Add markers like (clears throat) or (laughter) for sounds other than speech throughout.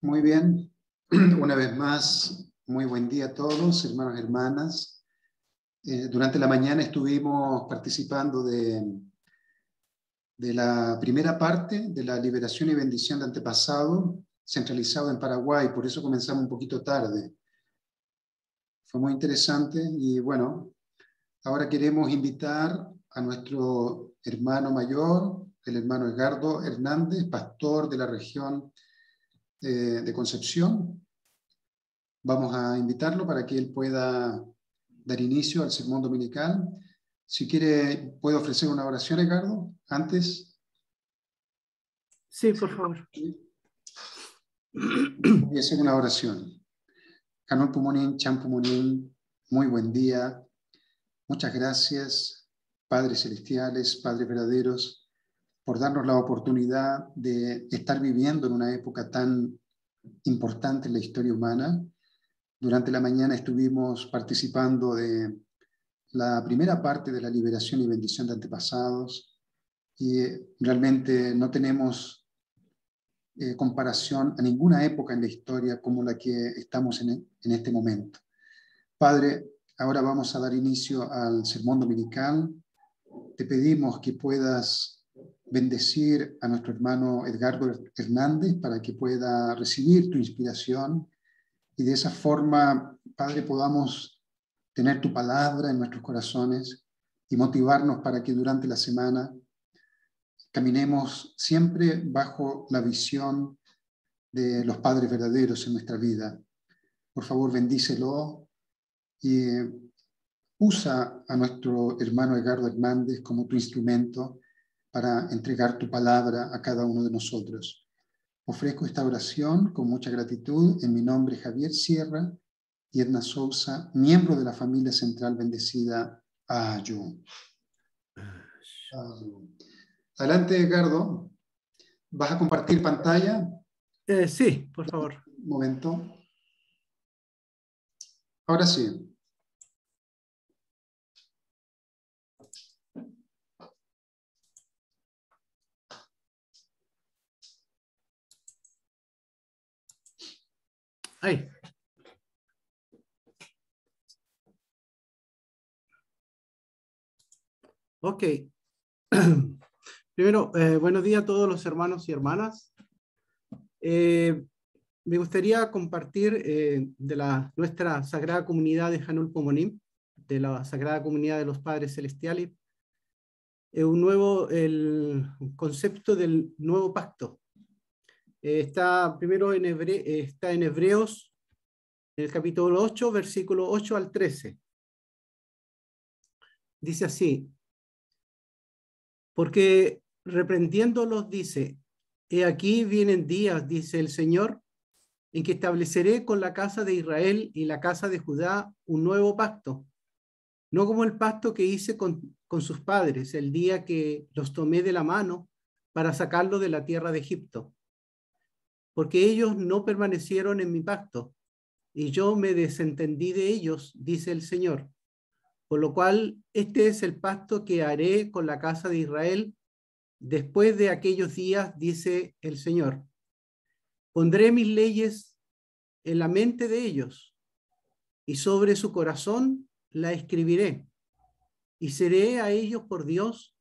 Muy bien, (clears throat) una vez más, muy buen día a todos, hermanos y hermanas. Eh, durante la mañana estuvimos participando de, de la primera parte de la liberación y bendición de antepasado, centralizado en Paraguay, por eso comenzamos un poquito tarde. Fue muy interesante y bueno, ahora queremos invitar a nuestro hermano mayor, el hermano Edgardo Hernández, pastor de la región eh, de Concepción. Vamos a invitarlo para que él pueda dar inicio al sermón dominical. Si quiere, ¿puede ofrecer una oración, Edgardo, antes? Sí, por favor. Voy a hacer una oración. Canón Pumunín, Chan Pumunín, muy buen día. Muchas gracias, Padres Celestiales, Padres Verdaderos, por darnos la oportunidad de estar viviendo en una época tan importante en la historia humana. Durante la mañana estuvimos participando de la primera parte de la liberación y bendición de antepasados y realmente no tenemos eh, comparación a ninguna época en la historia como la que estamos en, en este momento. Padre, ahora vamos a dar inicio al sermón dominical. Te pedimos que puedas bendecir a nuestro hermano Edgardo Hernández para que pueda recibir tu inspiración y de esa forma, Padre, podamos tener tu palabra en nuestros corazones y motivarnos para que durante la semana caminemos siempre bajo la visión de los padres verdaderos en nuestra vida. Por favor, bendícelo y usa a nuestro hermano Edgardo Hernández como tu instrumento para entregar tu palabra a cada uno de nosotros. Ofrezco esta oración con mucha gratitud en mi nombre Javier Sierra y Edna Sousa, miembro de la familia central bendecida Ayú. Adelante, Edgardo. ¿Vas a compartir pantalla? Eh, sí, por favor. Un momento. Ahora sí. Ahí. Ok. (clears throat) Primero, eh, buenos días a todos los hermanos y hermanas. Eh, me gustaría compartir eh, de la, nuestra Sagrada Comunidad de Hanul Pomonim, de la Sagrada Comunidad de los Padres Celestiales, un nuevo, el concepto del nuevo pacto. Está primero en, está en Hebreos, en el capítulo 8, versículo 8 al 13. Dice así, porque reprendiéndolos dice, he aquí vienen días, dice el Señor, en que estableceré con la casa de Israel y la casa de Judá un nuevo pacto, no como el pacto que hice con, con sus padres el día que los tomé de la mano para sacarlo de la tierra de Egipto, porque ellos no permanecieron en mi pacto, y yo me desentendí de ellos, dice el Señor. Por lo cual, este es el pacto que haré con la casa de Israel Después de aquellos días, dice el Señor, pondré mis leyes en la mente de ellos y sobre su corazón la escribiré y seré a ellos por Dios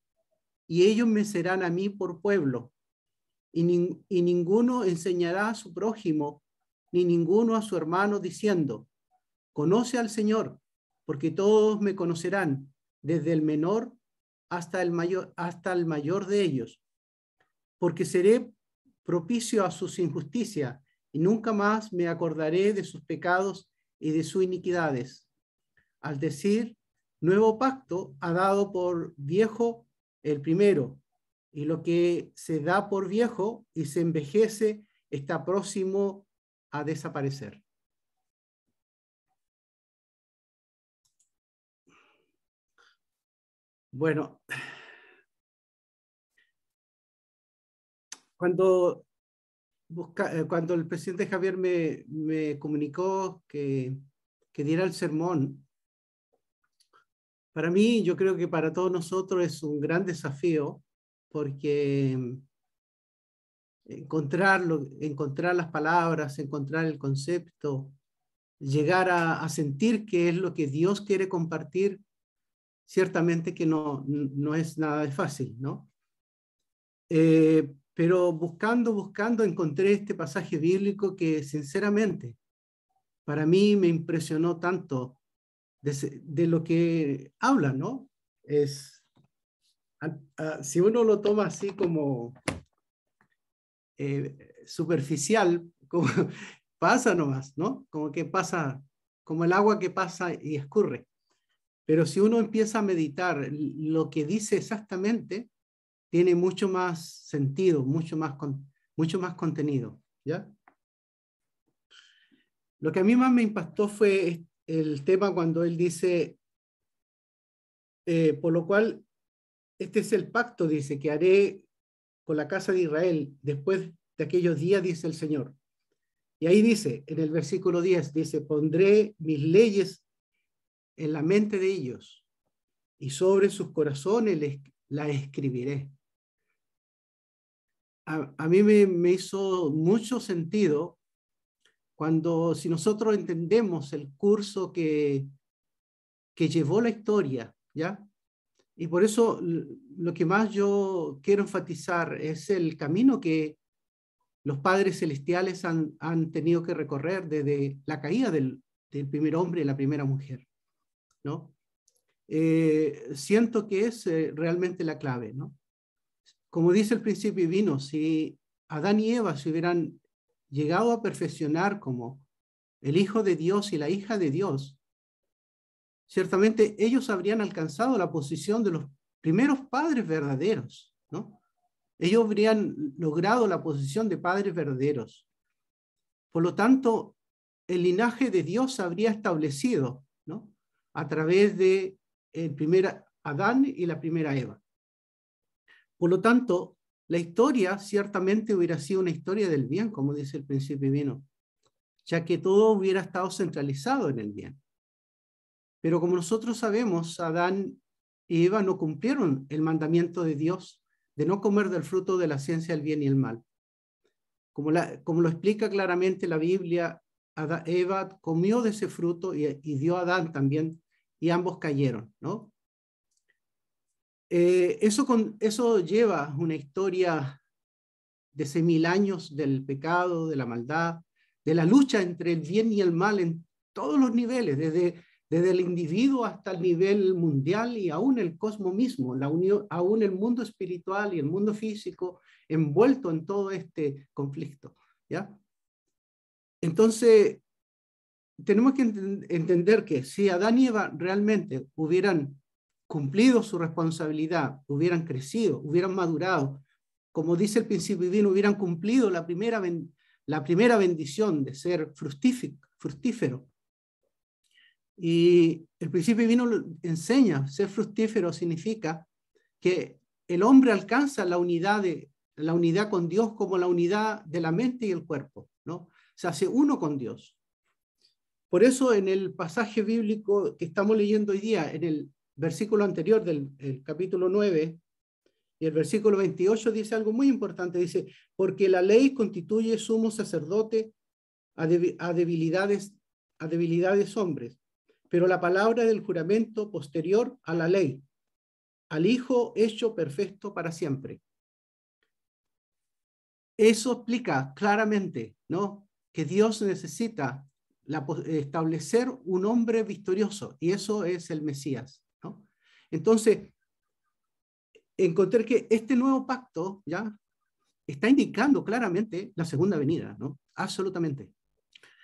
y ellos me serán a mí por pueblo y, ninguno enseñará a su prójimo ni ninguno a su hermano diciendo, conoce al Señor, porque todos me conocerán, desde el menor hasta el mayor, hasta el mayor de ellos, porque seré propicio a sus injusticias y nunca más me acordaré de sus pecados y de sus iniquidades. Al decir, nuevo pacto ha dado por viejo el primero, y lo que se da por viejo y se envejece está próximo a desaparecer. Bueno, cuando, eh, cuando el presidente Javier me, me comunicó que, que diera el sermón, para mí, yo creo que para todos nosotros es un gran desafío porque encontrarlo, encontrar las palabras, encontrar el concepto, llegar a, sentir qué es lo que Dios quiere compartir, ciertamente que no, no es nada de fácil, ¿no? Eh, pero buscando, buscando, encontré este pasaje bíblico que sinceramente para mí me impresionó tanto de, lo que habla, ¿no? Es, si uno lo toma así como eh, superficial, (laughs) como, pasa nomás, ¿no? Como que pasa, como el agua que pasa y escurre. Pero si uno empieza a meditar lo que dice exactamente, tiene mucho más sentido, mucho más, mucho más contenido, ¿ya? Lo que a mí más me impactó fue el tema cuando él dice, eh, por lo cual, este es el pacto, dice, que haré con la casa de Israel después de aquellos días, dice el Señor. Y ahí dice, en el versículo 10, dice, pondré mis leyes en la mente de ellos y sobre sus corazones les, la escribiré. A, mí me, me, hizo mucho sentido cuando si nosotros entendemos el curso que, que llevó la historia, ¿ya? Y por eso lo que más yo quiero enfatizar es el camino que los padres celestiales han, tenido que recorrer desde la caída del, primer hombre y la primera mujer, ¿no? Eh, siento que es eh, realmente la clave, ¿no? Como dice el principio divino, si Adán y Eva se hubieran llegado a perfeccionar como el Hijo de Dios y la hija de Dios, ciertamente ellos habrían alcanzado la posición de los primeros padres verdaderos, ¿no? ellos habrían logrado la posición de padres verdaderos. Por lo tanto, el linaje de Dios habría establecido, ¿no? A través de el primer Adán y la primera Eva. Por lo tanto, la historia ciertamente hubiera sido una historia del bien, como dice el principio divino, ya que todo hubiera estado centralizado en el bien. Pero como nosotros sabemos, Adán y Eva no cumplieron el mandamiento de Dios de no comer del fruto de la ciencia del bien y el mal. Como, como lo explica claramente la Biblia, Eva comió de ese fruto y, dio a Adán también, y ambos cayeron, ¿no? Eh, eso, con, eso lleva una historia de seis mil años del pecado, de la maldad, de la lucha entre el bien y el mal en todos los niveles, desde desde el individuo hasta el nivel mundial y aún el cosmos mismo, la unión, aún el mundo espiritual y el mundo físico envuelto en todo este conflicto. ¿ya? Entonces, tenemos que entender que si Adán y Eva realmente hubieran cumplido su responsabilidad, hubieran crecido, hubieran madurado, como dice el principio divino, hubieran cumplido la primera, la primera bendición de ser fructífero, y el principio divino enseña, ser fructífero significa que el hombre alcanza la unidad, de, la unidad con Dios como la unidad de la mente y el cuerpo, ¿no? Se hace uno con Dios. Por eso en el pasaje bíblico que estamos leyendo hoy día, en el versículo anterior del capítulo 9 y el versículo 28 dice algo muy importante, dice, porque la ley constituye sumo sacerdote a, a debilidades, a debilidades hombres pero la palabra del juramento posterior a la ley, al Hijo hecho perfecto para siempre. Eso explica claramente, ¿no? Que Dios necesita establecer un hombre victorioso y eso es el Mesías, ¿no? Entonces, encontré que este nuevo pacto, ¿ya? Está indicando claramente la segunda venida, ¿no? Absolutamente.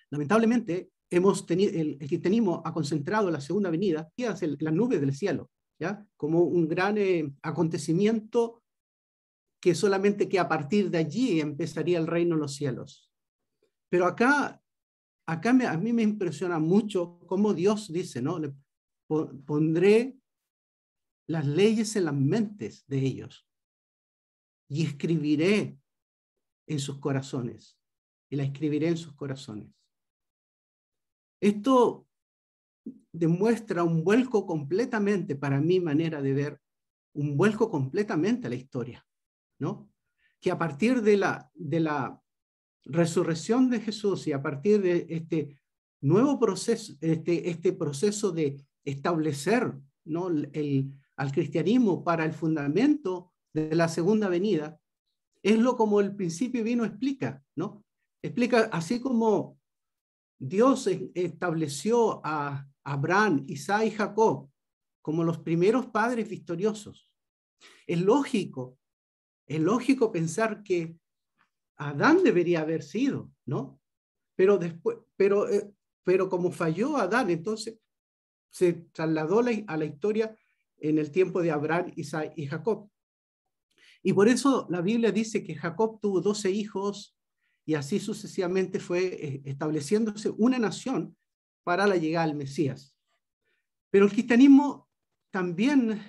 Lamentablemente, hemos tenido, el, cristianismo ha concentrado la segunda venida en las nubes del cielo, ¿ya? Como un gran eh, acontecimiento que solamente que a partir de allí empezaría el reino en los cielos. Pero acá, acá a mí me impresiona mucho cómo Dios dice, ¿no? Le pondré las leyes en las mentes de ellos y escribiré en sus corazones y la escribiré en sus corazones. Esto demuestra un vuelco completamente, para mi manera de ver, un vuelco completamente a la historia, ¿no? que a partir de la, de la resurrección de Jesús y a partir de este nuevo proceso, este, este proceso de establecer ¿no? el, al cristianismo para el fundamento de la segunda venida, es lo como el principio vino explica, ¿no? Explica así como Dios estableció a Abraham, Isaac y Jacob como los primeros padres victoriosos. Es lógico, es lógico pensar que Adán debería haber sido, ¿no? Pero después, pero, eh, pero como falló Adán, entonces se trasladó a la historia en el tiempo de Abraham, Isaac y Jacob. Y por eso la Biblia dice que Jacob tuvo 12 hijos y así sucesivamente fue eh, estableciéndose una nación para la llegada del Mesías. Pero el cristianismo también,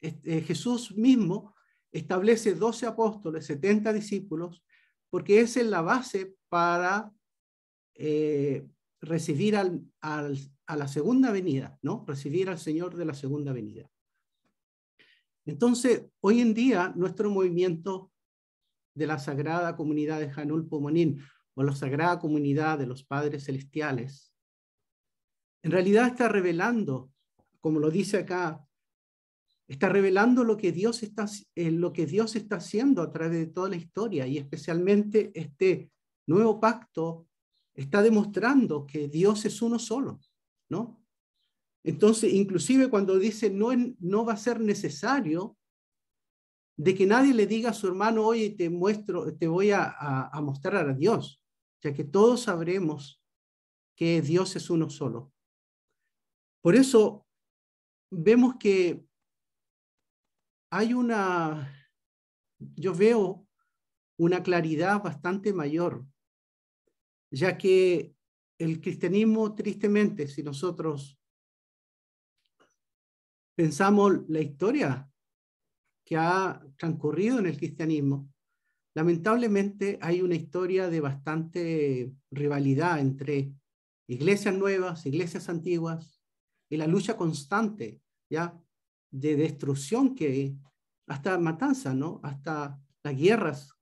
este, Jesús mismo establece 12 apóstoles, 70 discípulos, porque esa es la base para eh, recibir al, a la segunda venida, ¿no? Recibir al Señor de la segunda venida. Entonces, hoy en día, nuestro movimiento de la Sagrada Comunidad de Janul Pomonín o la Sagrada Comunidad de los Padres Celestiales, en realidad está revelando, como lo dice acá, está revelando lo que Dios está, eh, lo que Dios está haciendo a través de toda la historia y especialmente este nuevo pacto está demostrando que Dios es uno solo, ¿no? Entonces, inclusive cuando dice no, no va a ser necesario de que nadie le diga a su hermano, oye, te muestro, te voy a, a, mostrar a Dios, ya que todos sabremos que Dios es uno solo. Por eso vemos que hay una, yo veo una claridad bastante mayor, ya que el cristianismo, tristemente, si nosotros pensamos la historia que ha transcurrido en el cristianismo, lamentablemente hay una historia de bastante rivalidad entre iglesias nuevas, iglesias antiguas, y la lucha constante, ¿ya? De destrucción que, hasta matanza, ¿no? Hasta las guerras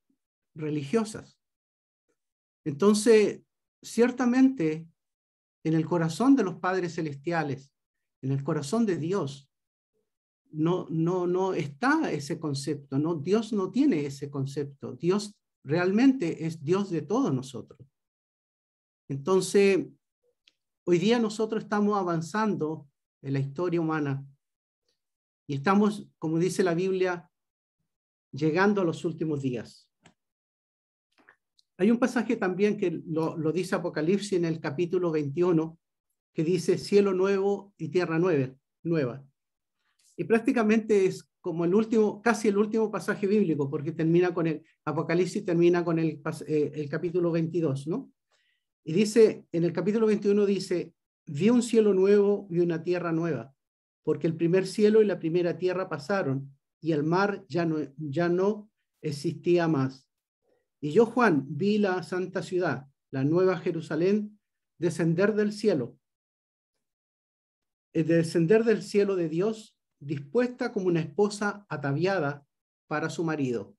religiosas. Entonces, ciertamente, en el corazón de los padres celestiales, en el corazón de Dios, no, no, no está ese concepto, ¿no? Dios no tiene ese concepto. Dios realmente es Dios de todos nosotros. Entonces, hoy día nosotros estamos avanzando en la historia humana y estamos, como dice la Biblia, llegando a los últimos días. Hay un pasaje también que lo, lo dice Apocalipsis en el capítulo 21, que dice cielo nuevo y tierra nueva. nueva. Y prácticamente es como el último, casi el último pasaje bíblico, porque termina con el Apocalipsis, termina con el, eh, capítulo 22, ¿no? Y dice, en el capítulo 21 dice, vi un cielo nuevo y una tierra nueva, porque el primer cielo y la primera tierra pasaron y el mar ya no, ya no existía más. Y yo, Juan, vi la santa ciudad, la nueva Jerusalén, descender del cielo, eh, descender del cielo de Dios dispuesta como una esposa ataviada para su marido.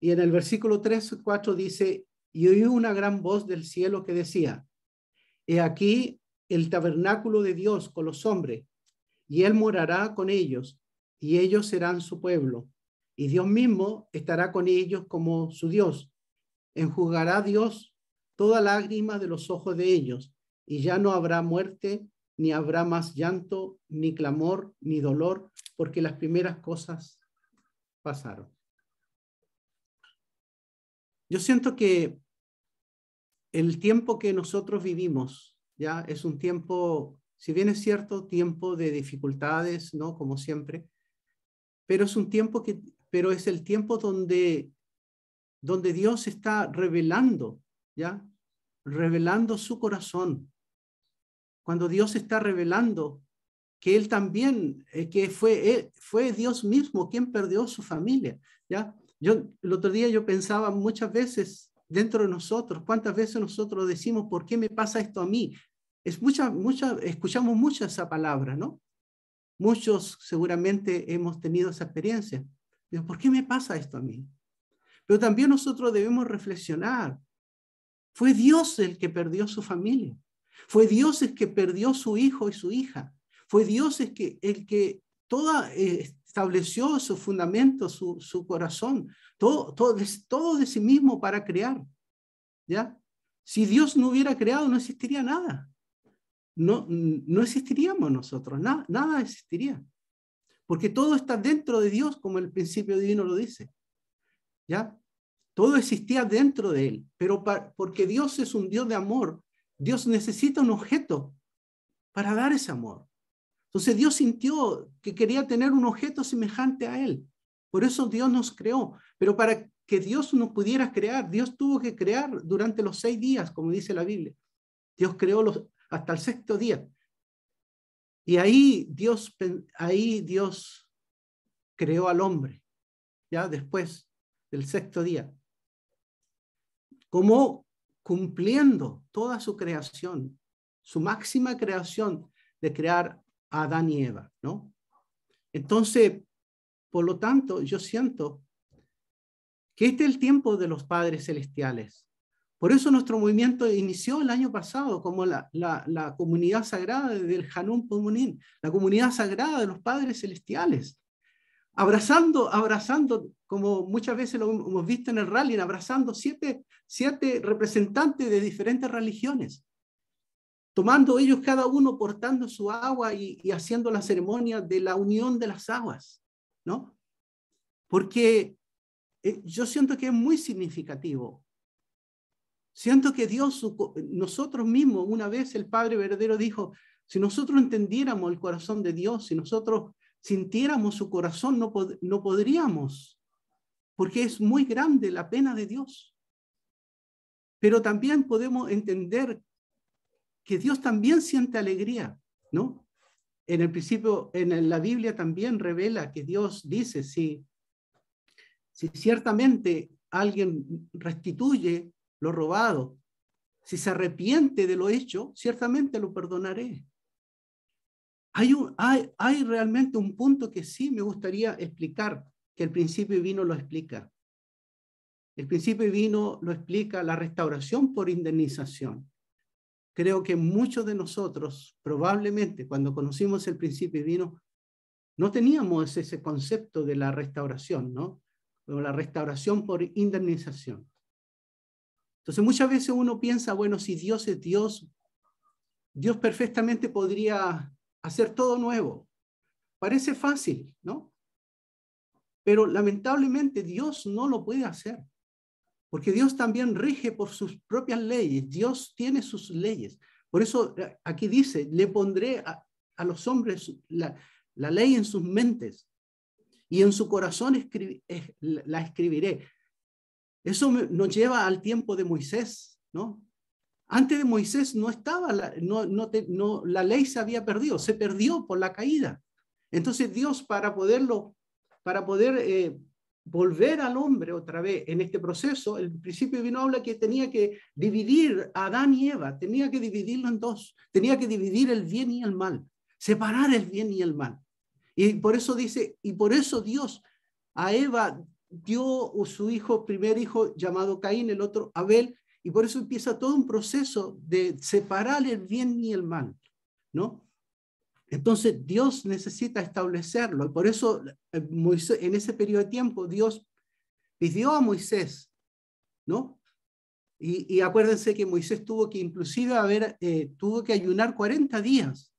Y en el versículo 3 4 dice, y oí una gran voz del cielo que decía, he aquí el tabernáculo de Dios con los hombres, y él morará con ellos, y ellos serán su pueblo, y Dios mismo estará con ellos como su Dios. Enjugará Dios toda lágrima de los ojos de ellos, y ya no habrá muerte, ni habrá más llanto, ni clamor, ni dolor, porque las primeras cosas pasaron. Yo siento que el tiempo que nosotros vivimos, ya es un tiempo, si bien es cierto, tiempo de dificultades, ¿no? Como siempre, pero es un tiempo que, pero es el tiempo donde, donde Dios está revelando, ¿ya? Revelando su corazón, cuando Dios está revelando que Él también, eh, que fue, fue Dios mismo quien perdió su familia. ¿ya? Yo, el otro día yo pensaba muchas veces dentro de nosotros, cuántas veces nosotros decimos, ¿por qué me pasa esto a mí? Es mucha, mucha, escuchamos mucho esa palabra, ¿no? Muchos seguramente hemos tenido esa experiencia. ¿Por qué me pasa esto a mí? Pero también nosotros debemos reflexionar. Fue Dios el que perdió su familia. Fue Dios el que perdió su hijo y su hija. Fue Dios el que, el que toda, eh, estableció su fundamento, su, su corazón, todo, todo, todo de sí mismo para crear. ¿Ya? Si Dios no hubiera creado, no existiría nada. No, no existiríamos nosotros, nada, nada existiría. Porque todo está dentro de Dios, como el principio divino lo dice. ¿Ya? Todo existía dentro de Él. Pero porque Dios es un Dios de amor, Dios necesita un objeto para dar ese amor. Entonces Dios sintió que quería tener un objeto semejante a Él. Por eso Dios nos creó. Pero para que Dios nos pudiera crear, Dios tuvo que crear durante los seis días, como dice la Biblia. Dios creó los, hasta el sexto día. Y ahí Dios, ahí Dios creó al hombre, ya después del sexto día, como cumpliendo toda su creación, su máxima creación de crear a Adán y Eva, ¿no? Entonces, por lo tanto, yo siento que este es el tiempo de los padres celestiales. Por eso nuestro movimiento inició el año pasado como la, la, comunidad sagrada del Hanun Pumunin, la comunidad sagrada de los padres celestiales. Abrazando, abrazando, como muchas veces lo hemos visto en el rally, abrazando siete, siete representantes de diferentes religiones, tomando ellos cada uno portando su agua y, haciendo la ceremonia de la unión de las aguas, ¿no? Porque eh, yo siento que es muy significativo. Siento que Dios, nosotros mismos, una vez el Padre verdadero dijo, si nosotros entendiéramos el corazón de Dios, si nosotros sintiéramos su corazón, no, no podríamos, porque es muy grande la pena de Dios. Pero también podemos entender que Dios también siente alegría, ¿no? En el principio, en la Biblia también revela que Dios dice, si si ciertamente alguien restituye lo robado, si se arrepiente de lo hecho, ciertamente lo perdonaré. Hay, un, hay, hay realmente un punto que sí me gustaría explicar, que el principio vino lo explica. El principio vino lo explica la restauración por indemnización. Creo que muchos de nosotros, probablemente cuando conocimos el principio vino, no teníamos ese concepto de la restauración, ¿no? la restauración por indemnización. Entonces muchas veces uno piensa, bueno, si Dios es Dios, Dios perfectamente podría hacer todo nuevo. Parece fácil, ¿no? Pero lamentablemente Dios no lo puede hacer, porque Dios también rige por sus propias leyes, Dios tiene sus leyes. Por eso eh, aquí dice, le pondré a, los hombres la, la ley en sus mentes y en su corazón la escribiré. Eso nos lleva al tiempo de Moisés, ¿no? Antes de Moisés no estaba, la, no, no, la ley se había perdido, se perdió por la caída. Entonces Dios para poderlo, para poder eh, volver al hombre otra vez en este proceso, el principio vino habla que tenía que dividir a Adán y Eva, tenía que dividirlo en dos, tenía que dividir el bien y el mal, separar el bien y el mal. Y por eso dice, y por eso Dios a Eva dio su hijo, primer hijo llamado Caín, el otro Abel, y por eso empieza todo un proceso de separar el bien y el mal, ¿no? Entonces Dios necesita establecerlo, por eso eh, en ese periodo de tiempo Dios pidió a Moisés, ¿no? Y, acuérdense que Moisés tuvo que inclusive haber, eh, tuvo que ayunar 40 días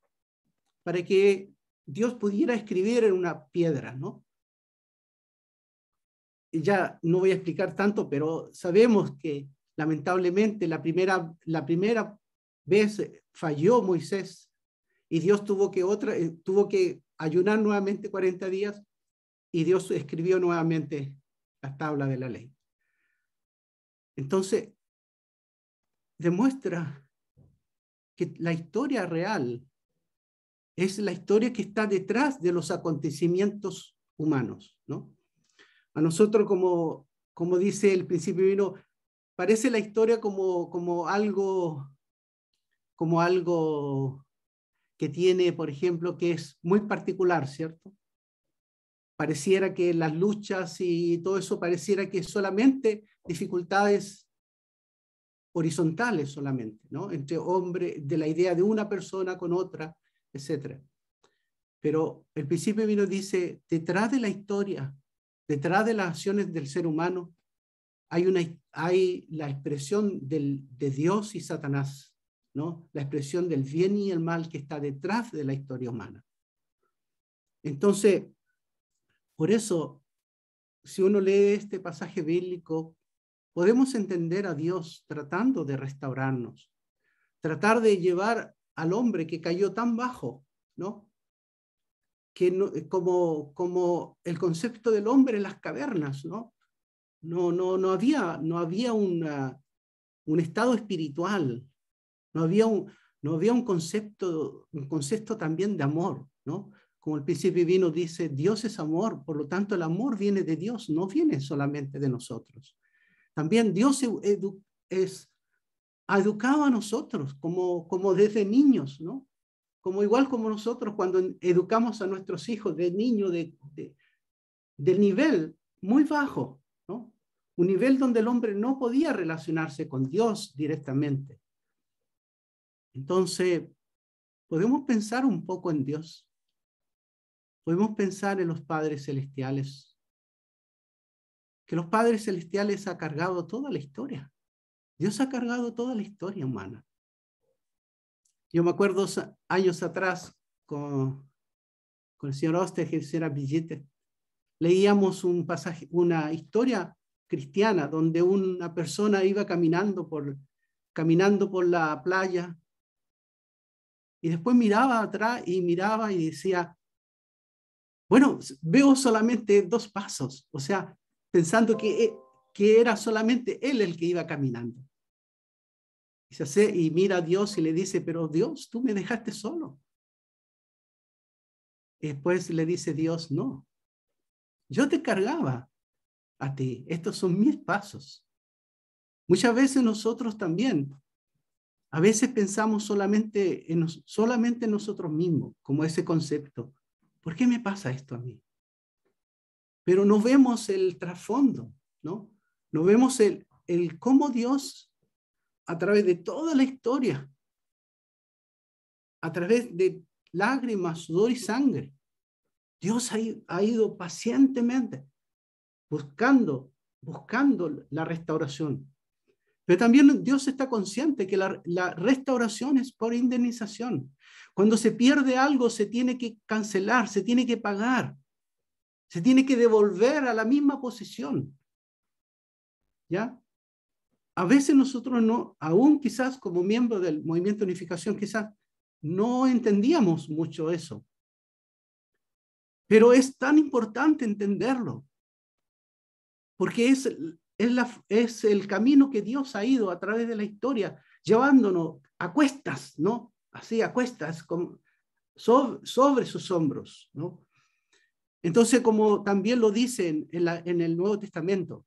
para que Dios pudiera escribir en una piedra, ¿no? Ya no voy a explicar tanto, pero sabemos que lamentablemente la primera, la primera vez falló Moisés y Dios tuvo que, otra, eh, tuvo que ayunar nuevamente 40 días y Dios escribió nuevamente la tabla de la ley. Entonces, demuestra que la historia real es la historia que está detrás de los acontecimientos humanos, ¿no? A nosotros, como, como dice el principio vino, parece la historia como, como algo, como algo que tiene, por ejemplo, que es muy particular, ¿cierto? pareciera que las luchas y todo eso pareciera que solamente dificultades horizontales solamente, ¿no? Entre hombre, de la idea de una persona con otra, etc. Pero el principio vino dice, detrás de la historia, detrás de las acciones del ser humano, hay, una, hay la expresión del, de Dios y Satanás, ¿no? La expresión del bien y el mal que está detrás de la historia humana. Entonces, por eso, si uno lee este pasaje bíblico, podemos entender a Dios tratando de restaurarnos, tratar de llevar al hombre que cayó tan bajo, ¿no? Que como, como el concepto del hombre en las cavernas, ¿no? No, no, no había, no había un estado espiritual, no había un, no había un concepto, un concepto también de amor, ¿no? Como el principio vino dice, Dios es amor, por lo tanto el amor viene de Dios, no viene solamente de nosotros. También Dios es, ha educado a nosotros como, como desde niños, ¿no? Como igual como nosotros cuando educamos a nuestros hijos de niño de, de, nivel muy bajo. Un nivel donde el hombre no podía relacionarse con Dios directamente. Entonces, podemos pensar un poco en Dios. Podemos pensar en los padres celestiales que los padres celestiales ha cargado toda la historia. Dios ha cargado toda la historia humana. Yo me acuerdo años atrás con, con el señor Oster el señor Villete, leíamos un pasaje, una historia cristiana donde una persona iba caminando por, caminando por la playa y después miraba atrás y miraba y decía, bueno, veo solamente dos pasos, o sea, pensando que, eh, que era solamente él el que iba caminando. Y, se hace, y mira a Dios y le dice, pero Dios, tú me dejaste solo. Y después le dice Dios, no, yo te cargaba a ti, estos son mis pasos. Muchas veces nosotros también, a veces pensamos solamente en, solamente en nosotros mismos, como ese concepto. ¿Por qué me pasa esto a mí? pero no vemos el trasfondo, ¿no? No vemos el, el cómo Dios, a través de toda la historia, a través de lágrimas, sudor y sangre, Dios ha ido pacientemente buscando, buscando la restauración. Pero también Dios está consciente que la, la, restauración es por indemnización. Cuando se pierde algo, se tiene que cancelar, se tiene que pagar se tiene que devolver a la misma posición. ¿Ya? A veces nosotros no, aún quizás como miembro del movimiento de unificación, quizás no entendíamos mucho eso. Pero es tan importante entenderlo, porque es, es, la, es el camino que Dios ha ido a través de la historia, llevándonos a cuestas, ¿no? Así, a cuestas, con, sobre, sobre sus hombros, ¿no? Entonces, como también lo dicen en, el Nuevo Testamento,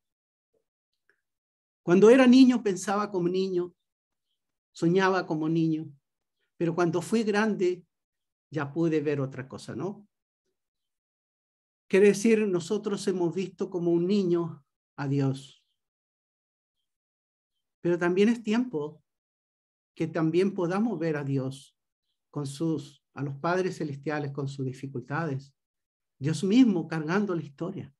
cuando era niño pensaba como niño, soñaba como niño, pero cuando fui grande ya pude ver otra cosa, ¿no? Quiere decir, nosotros hemos visto como un niño a Dios. Pero también es tiempo que también podamos ver a Dios con sus, a los padres celestiales con sus dificultades, Dios mismo cargando la historia.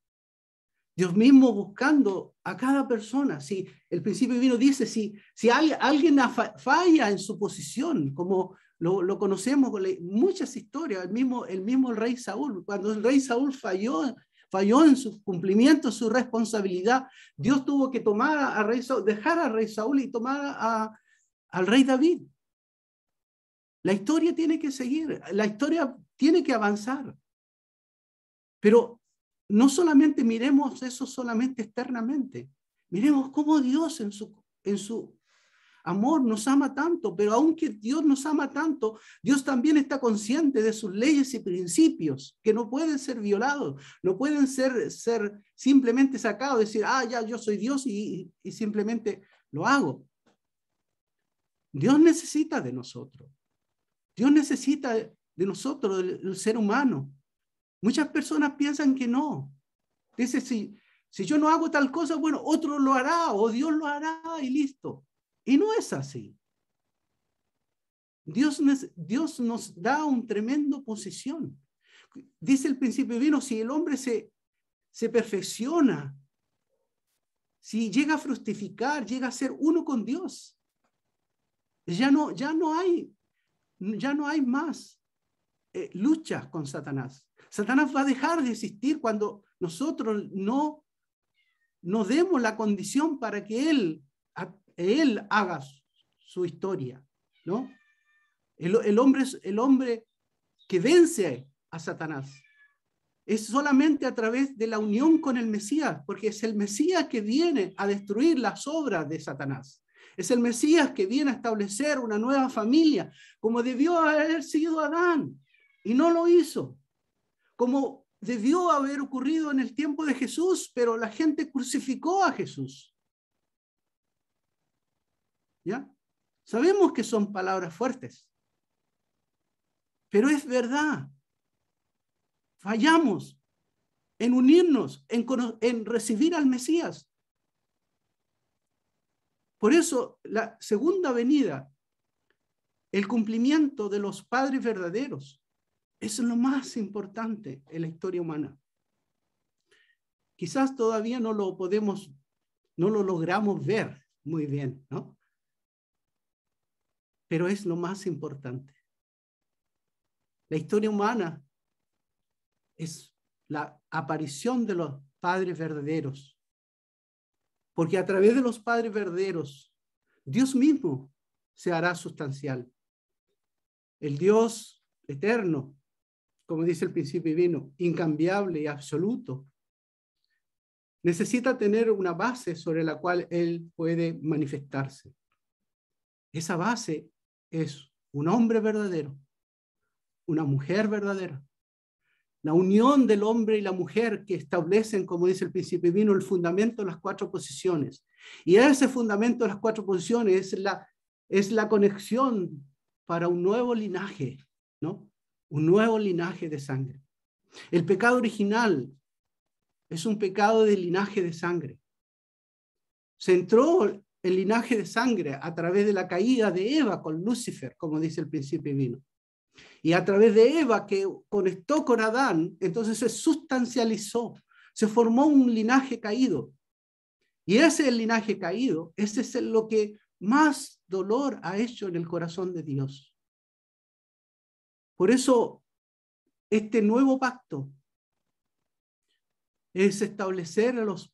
Dios mismo buscando a cada persona. Si el principio divino dice, si, si alguien falla en su posición, como lo, conocemos con muchas historias, el mismo, el mismo rey Saúl, cuando el rey Saúl falló, falló en su cumplimiento, su responsabilidad, Dios tuvo que tomar a, rey Saúl, dejar al rey Saúl y tomar a, al rey David. La historia tiene que seguir, la historia tiene que avanzar. Pero no solamente miremos eso solamente externamente, miremos cómo Dios en su, en su amor nos ama tanto, pero aunque Dios nos ama tanto, Dios también está consciente de sus leyes y principios que no pueden ser violados, no pueden ser, ser simplemente sacados, decir, ah, ya, yo soy Dios y, simplemente lo hago. Dios necesita de nosotros. Dios necesita de nosotros, del ser humano Muchas personas piensan que no. Dice, si, si yo no hago tal cosa, bueno, otro lo hará o Dios lo hará y listo. Y no es así. Dios, Dios nos da un tremendo posición. Dice el principio vino, si el hombre se, se perfecciona, si llega a fructificar, llega a ser uno con Dios, ya no, ya no hay, ya no hay más eh, luchas con Satanás. Satanás va a dejar de existir cuando nosotros no nos demos la condición para que él, él haga su historia, ¿no? El, hombre es el hombre que vence a Satanás. Es solamente a través de la unión con el Mesías, porque es el Mesías que viene a destruir las obras de Satanás. Es el Mesías que viene a establecer una nueva familia, como debió haber sido Adán, y no lo hizo. Como debió haber ocurrido en el tiempo de Jesús, pero la gente crucificó a Jesús. ¿Ya? Sabemos que son palabras fuertes, pero es verdad. Fallamos en unirnos, en, en recibir al Mesías. Por eso, la segunda venida, el cumplimiento de los padres verdaderos, es lo más importante en la historia humana. Quizás todavía no lo podemos, no lo logramos ver muy bien, ¿no? Pero es lo más importante. La historia humana es la aparición de los padres verdaderos. Porque a través de los padres verdaderos, Dios mismo se hará sustancial. El Dios eterno, como dice el principio divino, incambiable y absoluto, necesita tener una base sobre la cual Él puede manifestarse. Esa base es un hombre verdadero una mujer verdadera. La unión del hombre y la mujer que establecen, como dice el principio vino, el fundamento de las cuatro posiciones. Y ese fundamento de las cuatro posiciones es la, es la conexión para un nuevo linaje, ¿no? Un nuevo linaje de sangre. El pecado original es un pecado de linaje de sangre. Se entró el linaje de sangre a través de la caída de Eva con Lucifer, como dice el principio vino. Y a través de Eva que conectó con Adán, entonces se sustancializó, se formó un linaje caído. Y ese linaje caído, ese es lo que más dolor ha hecho en el corazón de Dios. Por eso, este nuevo pacto es establecer a los,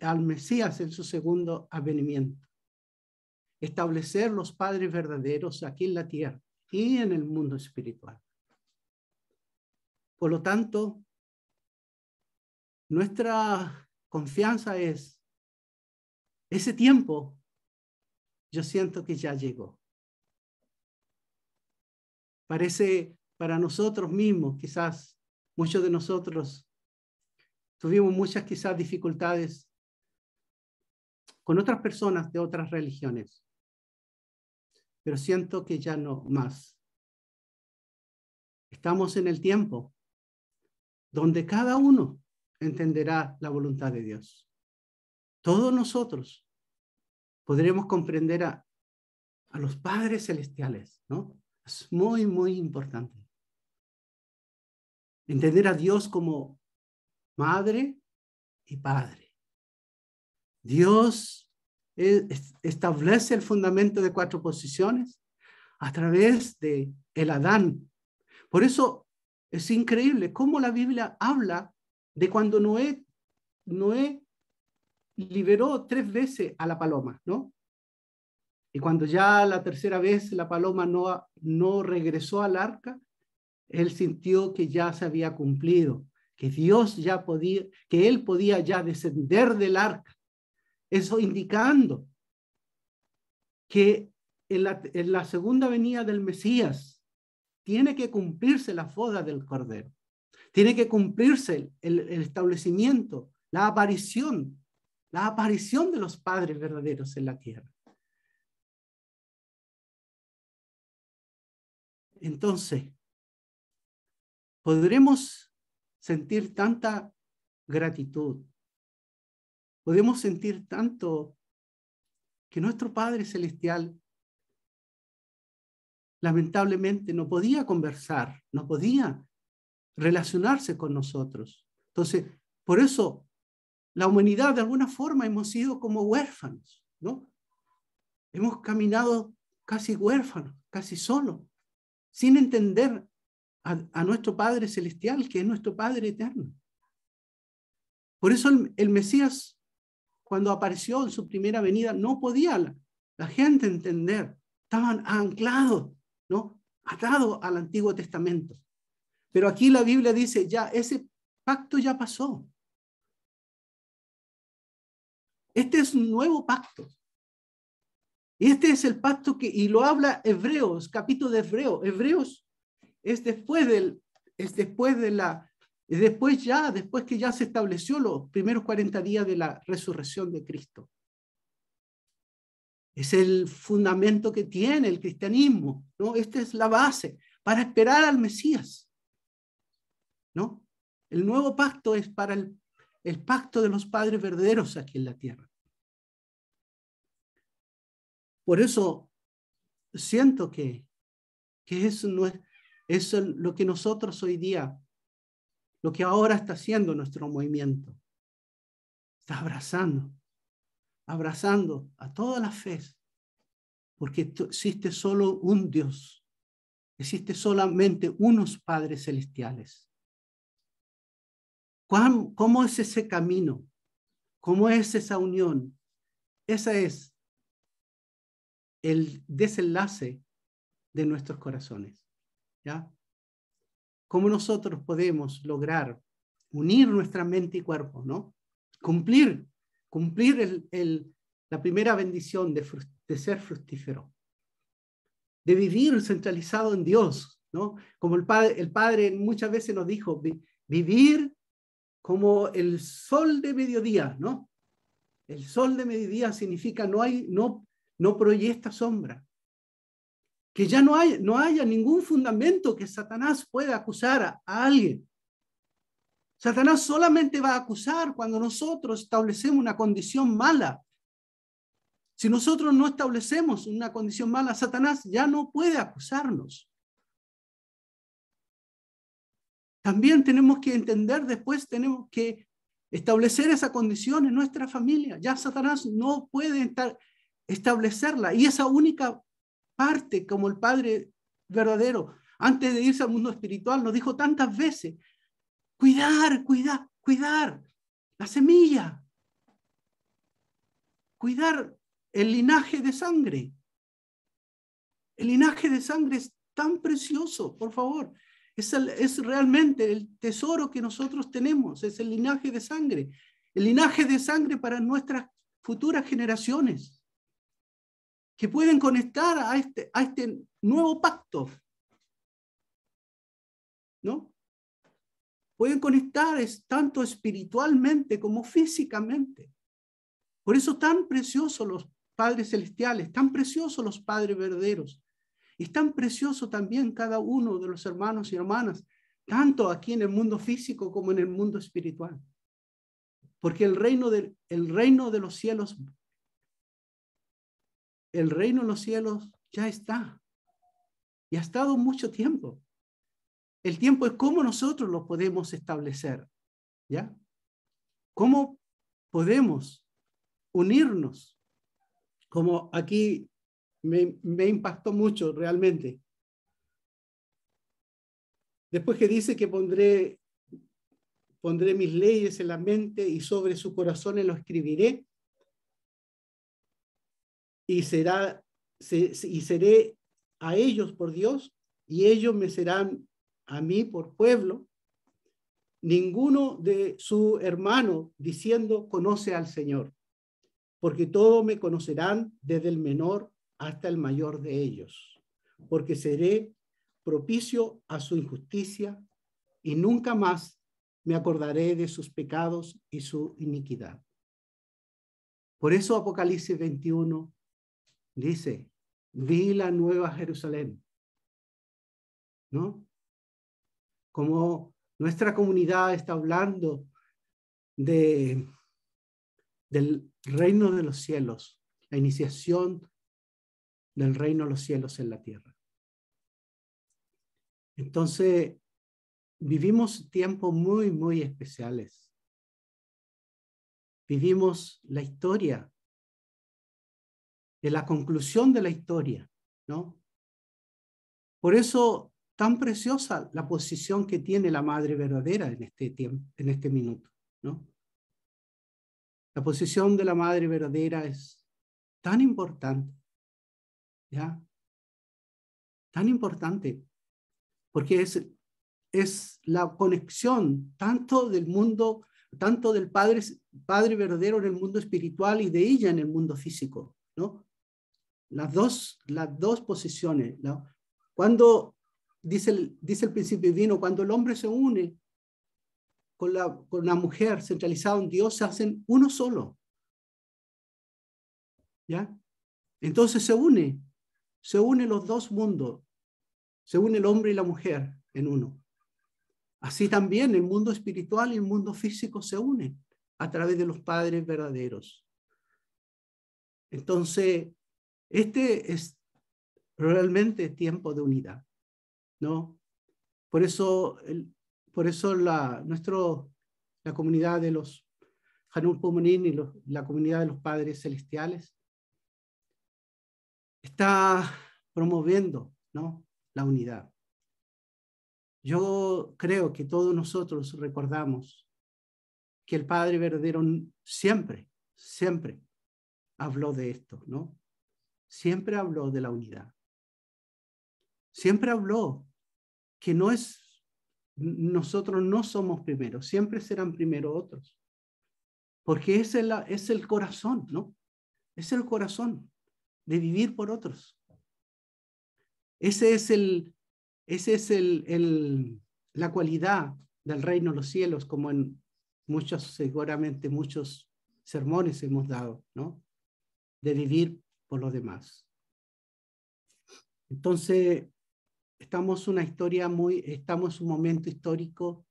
al Mesías en su segundo avenimiento. Establecer los padres verdaderos aquí en la tierra y en el mundo espiritual. Por lo tanto, nuestra confianza es, ese tiempo, yo siento que ya llegó. Parece para nosotros mismos, quizás muchos de nosotros tuvimos muchas quizás dificultades con otras personas de otras religiones pero siento que ya no más. Estamos en el tiempo donde cada uno entenderá la voluntad de Dios. Todos nosotros podremos comprender a, a los padres celestiales, ¿no? Es muy, muy importante. Entender a Dios como madre y padre. Dios establece el fundamento de cuatro posiciones a través de el Adán. Por eso es increíble cómo la Biblia habla de cuando Noé, Noé liberó tres veces a la paloma, ¿no? Y cuando ya la tercera vez la paloma no, no regresó al arca, él sintió que ya se había cumplido, que Dios ya podía, que él podía ya descender del arca eso indicando que en la, segunda venida del Mesías tiene que cumplirse la foda del Cordero. Tiene que cumplirse el, el establecimiento, la aparición, la aparición de los padres verdaderos en la tierra. Entonces, podremos sentir tanta gratitud, podemos sentir tanto que nuestro Padre Celestial lamentablemente no podía conversar, no podía relacionarse con nosotros. Entonces, por eso la humanidad de alguna forma hemos sido como huérfanos, ¿no? Hemos caminado casi huérfanos, casi solos, sin entender a, nuestro Padre Celestial, que es nuestro Padre Eterno. Por eso el, Mesías, cuando apareció en su primera venida, no podía la, la gente entender. Estaban anclados, ¿no? Atados al Antiguo Testamento. Pero aquí la Biblia dice, ya, ese pacto ya pasó. Este es un nuevo pacto. Y este es el pacto que, y lo habla Hebreos, capítulo de Hebreos. Hebreos es después del, es después de la, es después ya, después que ya se estableció los primeros 40 días de la resurrección de Cristo. Es el fundamento que tiene el cristianismo, ¿no? Esta es la base para esperar al Mesías, ¿no? El nuevo pacto es para el, el pacto de los padres verdaderos aquí en la tierra. Por eso siento que, que eso no es, eso es lo que nosotros hoy día, lo que ahora está haciendo nuestro movimiento. Está abrazando, abrazando a toda la fe, porque existe solo un Dios, existe solamente unos padres celestiales. ¿Cómo es ese camino? ¿Cómo es esa unión? Esa es el desenlace de nuestros corazones. ¿Ya? ¿Cómo nosotros podemos lograr unir nuestra mente y cuerpo, ¿no? Cumplir, cumplir el, la primera bendición de, ser fructífero, de vivir centralizado en Dios, ¿no? Como el padre, el padre muchas veces nos dijo, vivir como el sol de mediodía, ¿no? El sol de mediodía significa no hay, no, no proyecta sombra. Que ya no, hay, no haya ningún fundamento que Satanás pueda acusar a, alguien. Satanás solamente va a acusar cuando nosotros establecemos una condición mala. Si nosotros no establecemos una condición mala, Satanás ya no puede acusarnos. También tenemos que entender, después tenemos que establecer esa condición en nuestra familia. Ya Satanás no puede estar, establecerla. Y esa única parte, como el Padre verdadero, antes de irse al mundo espiritual, nos dijo tantas veces, cuidar, cuidar, cuidar la semilla, cuidar el linaje de sangre. El linaje de sangre es tan precioso, por favor. Es, es realmente el tesoro que nosotros tenemos, es el linaje de sangre. El linaje de sangre para nuestras futuras generaciones que pueden conectar a este, a este nuevo pacto. ¿No? Pueden conectar tanto espiritualmente como físicamente. Por eso tan preciosos los padres celestiales, tan preciosos los padres verdaderos. Y tan precioso también cada uno de los hermanos y hermanas, tanto aquí en el mundo físico como en el mundo espiritual. Porque el reino de, el reino de los cielos el reino de los cielos ya está. Y ha estado mucho tiempo. El tiempo es cómo nosotros lo podemos establecer. ¿Ya? ¿Cómo podemos unirnos? Como aquí me, impactó mucho realmente. Después que dice que pondré, pondré mis leyes en la mente y sobre su corazón lo escribiré, y, será, y seré a ellos por Dios y ellos me serán a mí por pueblo. Ninguno de su hermano diciendo conoce al Señor, porque todos me conocerán desde el menor hasta el mayor de ellos, porque seré propicio a su injusticia y nunca más me acordaré de sus pecados y su iniquidad. Por eso Apocalipsis 21 dice, vi la nueva Jerusalén, ¿no? como nuestra comunidad está hablando de, del reino de los cielos, la iniciación del reino de los cielos en la tierra. Entonces, vivimos tiempos muy, muy especiales. Vivimos la historia, de la conclusión de la historia, ¿no? Por eso, tan preciosa la posición que tiene la madre verdadera en este tiempo, en este minuto, ¿no? La posición de la madre verdadera es tan importante, ¿ya? Tan importante, porque es, es la conexión tanto del mundo, tanto del padre, padre verdadero en el mundo espiritual y de ella en el mundo físico, ¿no? Las dos, las dos posiciones. Cuando, dice el, dice el principio divino, cuando el hombre se une con la, con la mujer centralizada en Dios, se hacen uno solo. ¿Ya? Entonces se une, se unen los dos mundos, se une el hombre y la mujer en uno. Así también el mundo espiritual y el mundo físico se unen a través de los padres verdaderos. Entonces, este es realmente tiempo de unidad, ¿no? Por eso, por eso la, la comunidad de los Hanul Pumunin y la comunidad de los padres celestiales está promoviendo ¿no? la unidad. Yo creo que todos nosotros recordamos que el Padre verdadero siempre, siempre habló de esto, ¿no? Siempre habló de la unidad siempre habló que no es, nosotros no somos primeros, siempre serán primero otros. Porque es el, es el corazón, ¿no? Es el corazón de vivir por otros. Ese es el, ese es el, el, la cualidad del reino de los cielos, como en muchos, seguramente muchos sermones hemos dado, ¿no? De vivir por los demás. Entonces, estamos una historia muy, estamos un momento histórico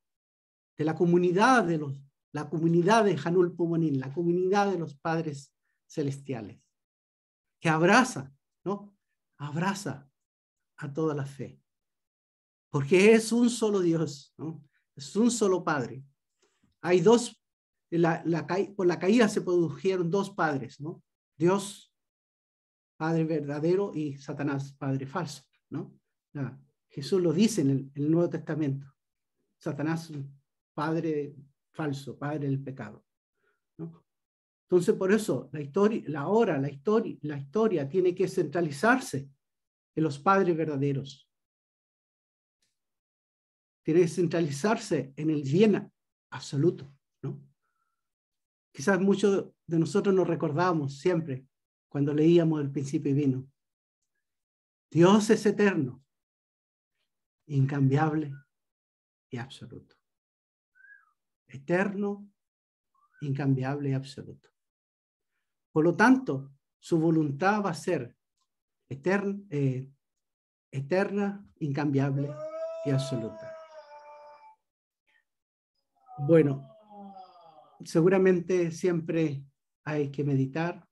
de la comunidad de los, la comunidad de Hanul Pumonin, la comunidad de los padres celestiales, que abraza, ¿no? Abraza a toda la fe. Porque es un solo Dios, ¿no? Es un solo Padre. Hay dos, la, la, por la caída se produjeron dos padres, ¿no? Dios, Padre verdadero, y Satanás, Padre falso, ¿no? Jesús lo dice en el, Nuevo Testamento. Satanás, padre falso, padre del pecado. Entonces, por eso, la historia, la hora, la historia, la historia tiene que centralizarse en los padres verdaderos. Tiene que centralizarse en el bien absoluto. ¿no? Quizás muchos de nosotros nos recordamos siempre cuando leíamos el principio divino. Dios es eterno, incambiable y absoluto. Eterno, incambiable y absoluto. Por lo tanto, su voluntad va a ser eterna, eh, eterna incambiable y absoluta. Bueno, seguramente siempre hay que meditar.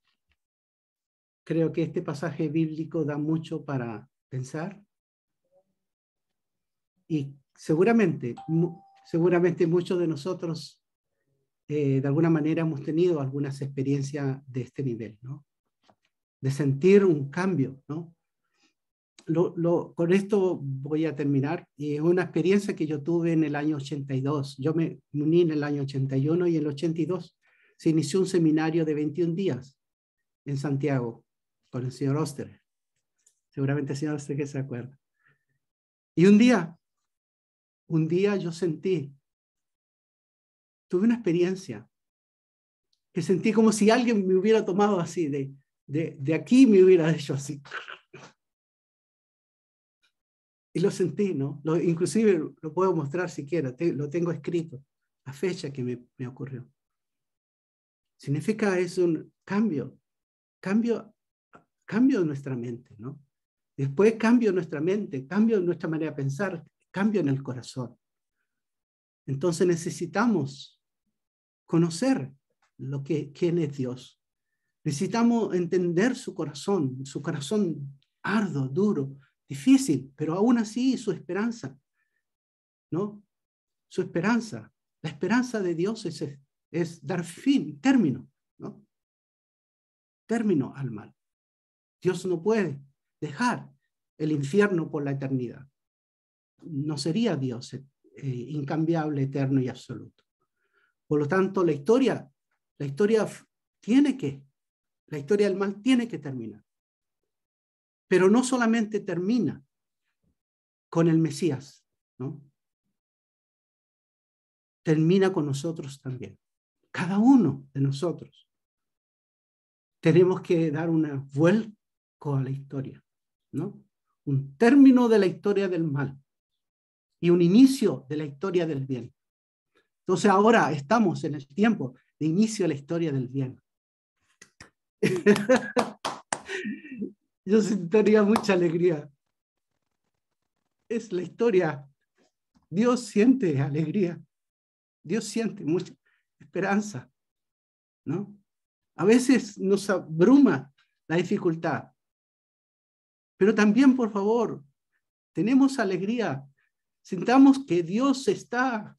Creo que este pasaje bíblico da mucho para pensar y seguramente, seguramente muchos de nosotros eh, de alguna manera hemos tenido algunas experiencias de este nivel, ¿no? De sentir un cambio, ¿no? Con esto voy a terminar. Y es una experiencia que yo tuve en el año 82. Yo me uní en el año 81 y en el 82 se inició un seminario de 21 días en Santiago con el señor Oster. Seguramente el señor Oster que se acuerda. Y un día un día yo sentí, tuve una experiencia que sentí como si alguien me hubiera tomado así, de, de, aquí me hubiera (laughs) hecho así. Y lo sentí, ¿no? Lo, inclusive lo puedo mostrar si quiera, lo tengo escrito, la fecha que me, me ocurrió. Significa es un cambio, cambio, cambio nuestra mente, ¿no? Después cambio nuestra mente, cambio nuestra manera de pensar, cambio en el corazón. Entonces necesitamos conocer lo que, quién es Dios. Necesitamos entender su corazón, su corazón arduo, duro, difícil, pero aún así su esperanza, ¿no? Su esperanza. La esperanza de Dios es dar fin, término, ¿no? Término al mal. Dios no puede dejar el infierno por la eternidad. No sería Dios eh, incambiable, eterno y absoluto. Por lo tanto, la historia, la historia tiene que, la historia del mal tiene que terminar. Pero no solamente termina con el Mesías, ¿no? Termina con nosotros también. Cada uno de nosotros. Tenemos que dar una vuelta a la historia, ¿no? Un término de la historia del mal y un inicio de la historia del bien. Entonces ahora estamos en el tiempo de inicio de la historia del bien. (laughs) Yo sentiría mucha alegría. Es la historia. Dios siente alegría. Dios siente mucha esperanza. ¿No? A veces nos abruma la dificultad. Pero también, por favor, tenemos alegría. Sintamos que Dios está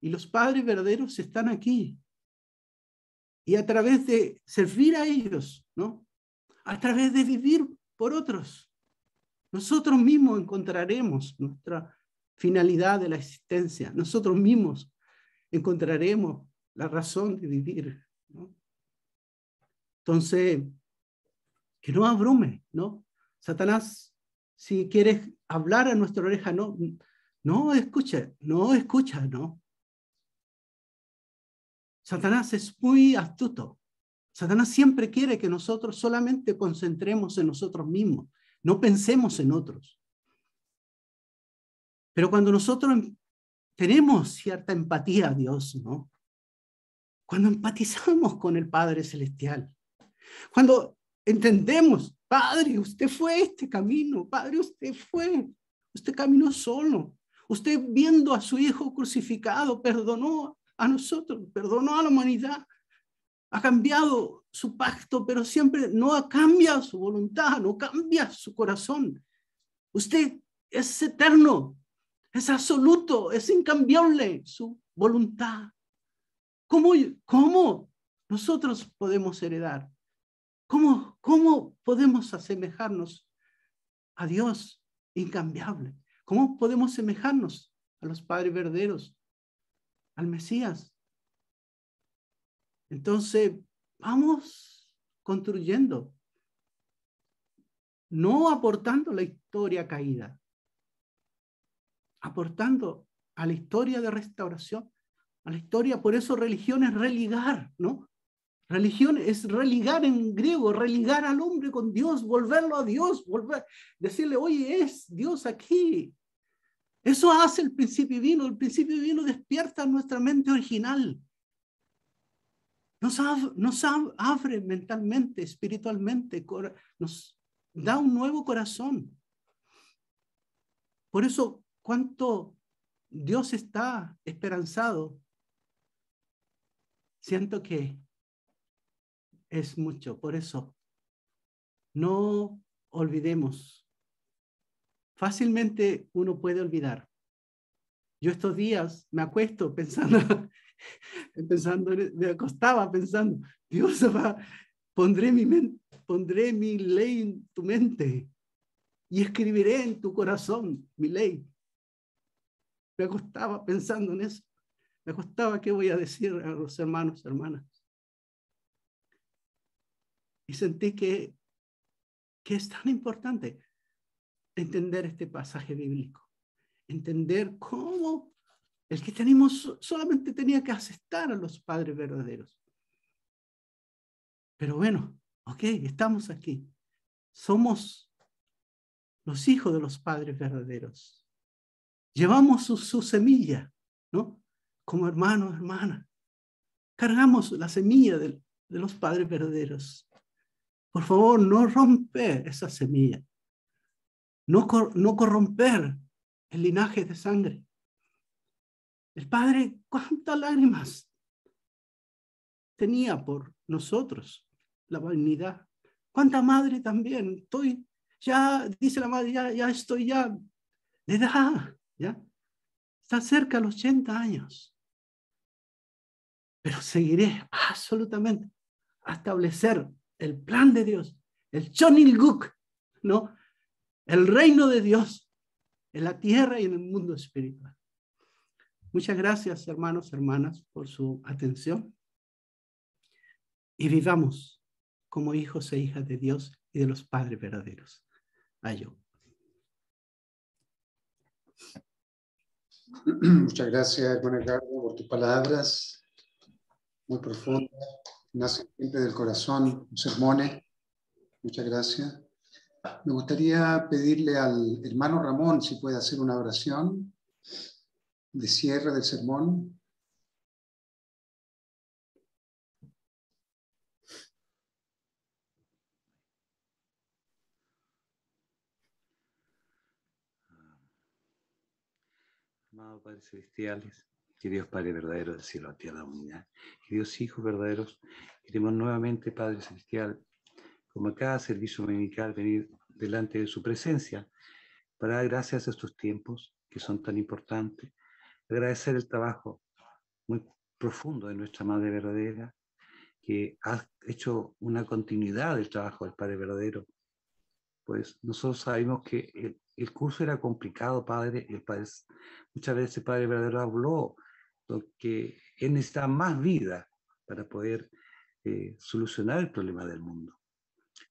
y los padres verdaderos están aquí. Y a través de servir a ellos, ¿no? A través de vivir por otros, nosotros mismos encontraremos nuestra finalidad de la existencia. Nosotros mismos encontraremos la razón de vivir. Entonces, que no abrume, ¿no? Satanás, si quieres hablar a nuestra oreja, no, no escucha, no escucha, no. Satanás es muy astuto. Satanás siempre quiere que nosotros solamente concentremos en nosotros mismos, no pensemos en otros. Pero cuando nosotros tenemos cierta empatía a Dios, ¿no? Cuando empatizamos con el Padre Celestial, cuando entendemos Padre, usted fue este camino, Padre, usted fue, usted caminó solo. Usted viendo a su Hijo crucificado, perdonó a nosotros, perdonó a la humanidad, ha cambiado su pacto, pero siempre no ha cambiado su voluntad, no cambia su corazón. Usted es eterno, es absoluto, es incambiable su voluntad. ¿Cómo, cómo nosotros podemos heredar ¿Cómo, ¿Cómo podemos asemejarnos a Dios incambiable? ¿Cómo podemos asemejarnos a los padres verdaderos, al Mesías? Entonces, vamos construyendo, no aportando la historia caída, aportando a la historia de restauración, a la historia, por eso religión es religar, ¿no? Religión es religar en griego, religar al hombre con Dios, volverlo a Dios, volver, decirle, oye, es Dios aquí. Eso hace el principio divino. El principio divino despierta nuestra mente original. Nos, nos abre mentalmente, espiritualmente, nos da un nuevo corazón. Por eso, cuánto Dios está esperanzado, siento que es mucho. Por eso, no olvidemos. Fácilmente uno puede olvidar. Yo estos días me acuesto (laughs) pensando, pensando, me acostaba pensando, Dios (laughs) va, pondré mi, pondré mi ley en tu mente y escribiré en tu corazón mi ley. Me acostaba pensando en eso. Me acostaba qué voy a decir a los hermanos, hermanas. Y sentí que, que es tan importante entender este pasaje bíblico, entender cómo el que tenemos solamente tenía que aceptar a los padres verdaderos. Pero bueno, ok, estamos aquí. Somos los hijos de los padres verdaderos. Llevamos su, su semilla, ¿no? Como hermanos, hermanas. Cargamos la semilla de, de los padres verdaderos. Por favor, no romper esa semilla. No, no corromper el linaje de sangre. El Padre, ¿cuántas lágrimas tenía por nosotros la vanidad? ¿Cuánta madre también? Estoy, ya, dice la madre, ya, ya estoy ya de edad, ya. Está cerca a los 80 años. Pero seguiré absolutamente a establecer el plan de Dios, el Chonilguk, ¿no? El reino de Dios en la tierra y en el mundo espiritual. Muchas gracias, hermanos, hermanas, por su atención. Y vivamos como hijos e hijas de Dios y de los padres verdaderos. Ayo. Muchas gracias, hermano Ricardo, por tus palabras muy profundas, nacen siempre del corazón, sermones. Muchas gracias. Me gustaría pedirle al hermano Ramón si puede hacer una oración de cierre del sermón. Amado Padre Celestiales, Dios Padre verdadero del cielo, a tierra, unidad, Dios Hijo verdaderos, queremos nuevamente, Padre Celestial, como cada servicio dominical, venir delante de su presencia para dar gracias a estos tiempos que son tan importantes, agradecer el trabajo muy profundo de nuestra Madre verdadera, que ha hecho una continuidad del trabajo del Padre verdadero. Pues nosotros sabemos que el, el curso era complicado, Padre, el padre, muchas veces el Padre verdadero habló que él necesitaba más vida para poder eh, solucionar el problema del mundo.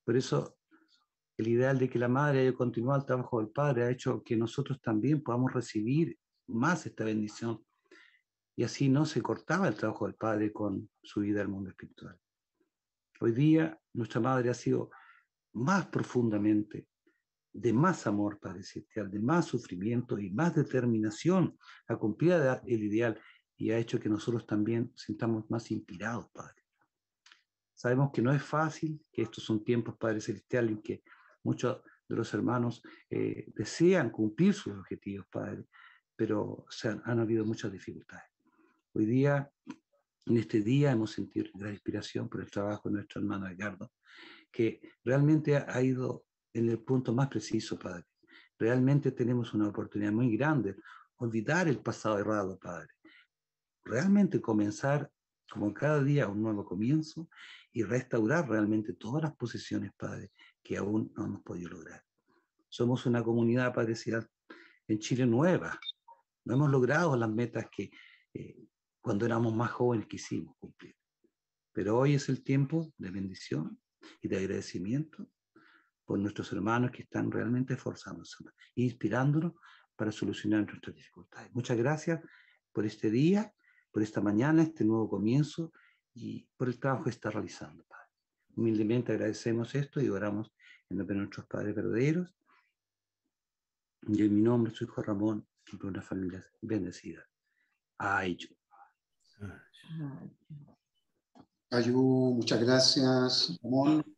Por eso, el ideal de que la madre haya continuado el trabajo del padre ha hecho que nosotros también podamos recibir más esta bendición. Y así no se cortaba el trabajo del padre con su vida al mundo espiritual. Hoy día, nuestra madre ha sido más profundamente de más amor, Padre Celestial, de más sufrimiento y más determinación a cumplir el ideal y ha hecho que nosotros también sintamos más inspirados, Padre. Sabemos que no es fácil, que estos son tiempos, Padre Celestial, en que muchos de los hermanos eh, desean cumplir sus objetivos, Padre, pero se han, han, habido muchas dificultades. Hoy día, en este día, hemos sentido gran inspiración por el trabajo de nuestro hermano Edgardo, que realmente ha ido en el punto más preciso, Padre. Realmente tenemos una oportunidad muy grande, olvidar el pasado errado, Padre, realmente comenzar como cada día un nuevo comienzo y restaurar realmente todas las posiciones, Padre, que aún no hemos podido lograr. Somos una comunidad, Padre, en Chile nueva. No hemos logrado las metas que eh, cuando éramos más jóvenes quisimos cumplir. Pero hoy es el tiempo de bendición y de agradecimiento por nuestros hermanos que están realmente esforzándose e inspirándonos para solucionar nuestras dificultades. Muchas gracias por este día por esta mañana, este nuevo comienzo y por el trabajo que está realizando, Padre. Humildemente agradecemos esto y oramos en nombre de nuestros padres verdaderos. Y en mi nombre, su hijo Ramón, y por una familia bendecida. Ayú. Ayú, muchas gracias, Ramón.